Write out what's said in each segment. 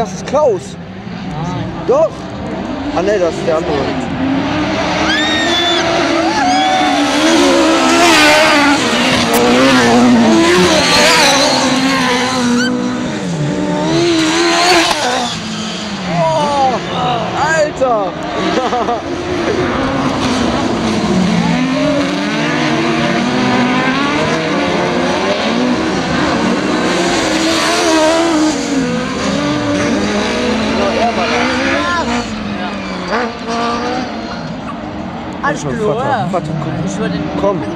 das ist Klaus. Doch. Ah ne, das ist der andere. Oh, Alter! Acho que não é. Quatro, quatro. Komm. Ja.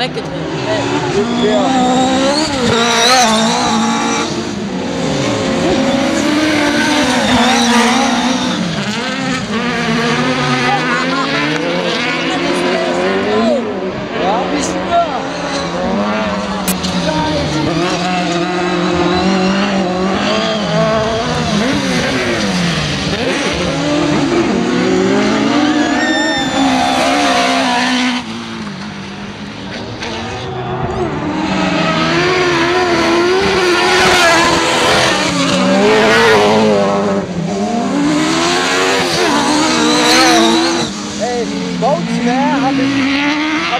那个对。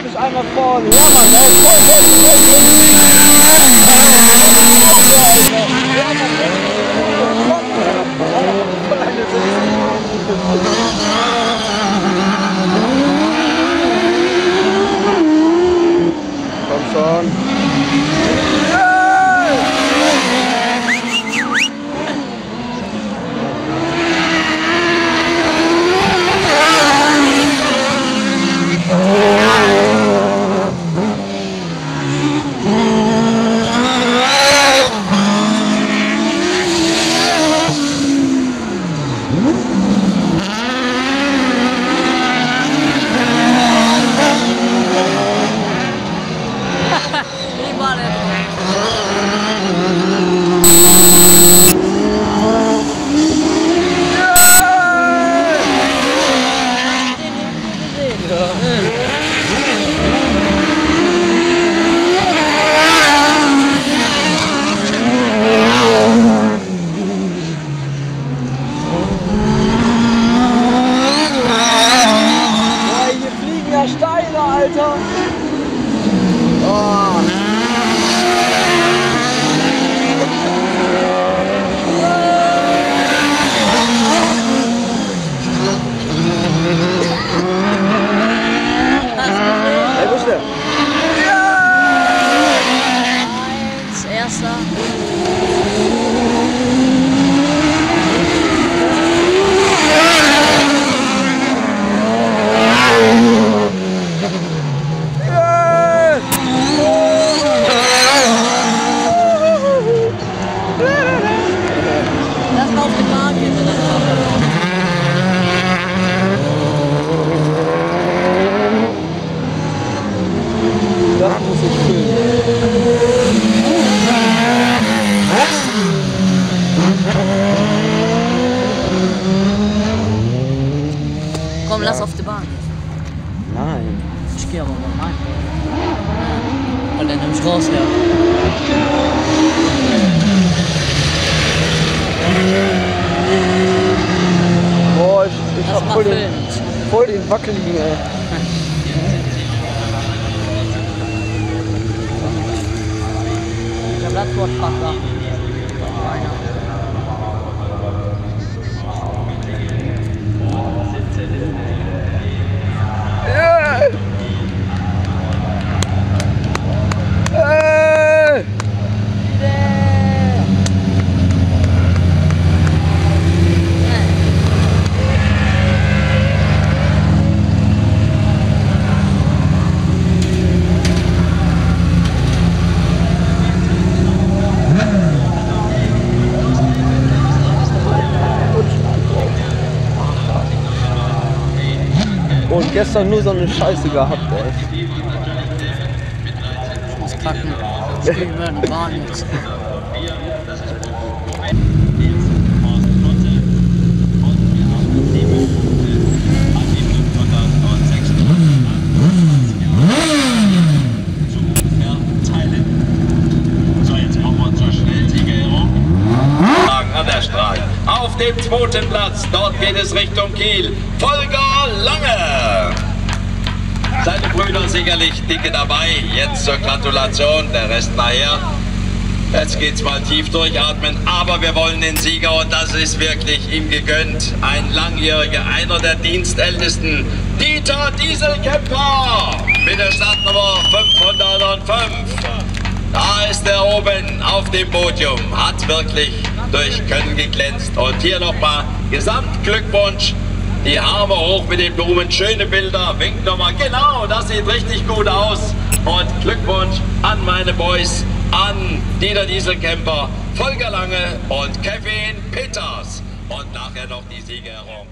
habe ich einmal vorne. Ja, すごい。Boah, ich, ich Lass hab voll den, filmen. voll den Wackeligen, ey. Der Blattwortfahrer. Einer. Gestern nur so eine Scheiße gehabt, ey. Ich muss kacken. Ich gehe über eine Bahn jetzt. So, jetzt kommen wir zur Schnellsiegerehrung. An der Straße. Auf dem zweiten Platz, dort geht es Richtung Kiel. Volker Lange. Seine Brüder sicherlich dicke dabei. Jetzt zur Gratulation, der Rest nachher. Jetzt geht's mal tief durchatmen, aber wir wollen den Sieger und das ist wirklich ihm gegönnt. Ein langjähriger, einer der Dienstältesten, Dieter Dieselkämpfer mit der Startnummer 505. Da ist er oben auf dem Podium, hat wirklich durch Können geglänzt. Und hier nochmal Gesamtglückwunsch. Die Arme hoch mit den Blumen, schöne Bilder. Winkt nochmal, genau, das sieht richtig gut aus. Und Glückwunsch an meine Boys, an Dieter Dieselkämper, Volker Lange und Kevin Peters. Und nachher noch die Siegerehrung.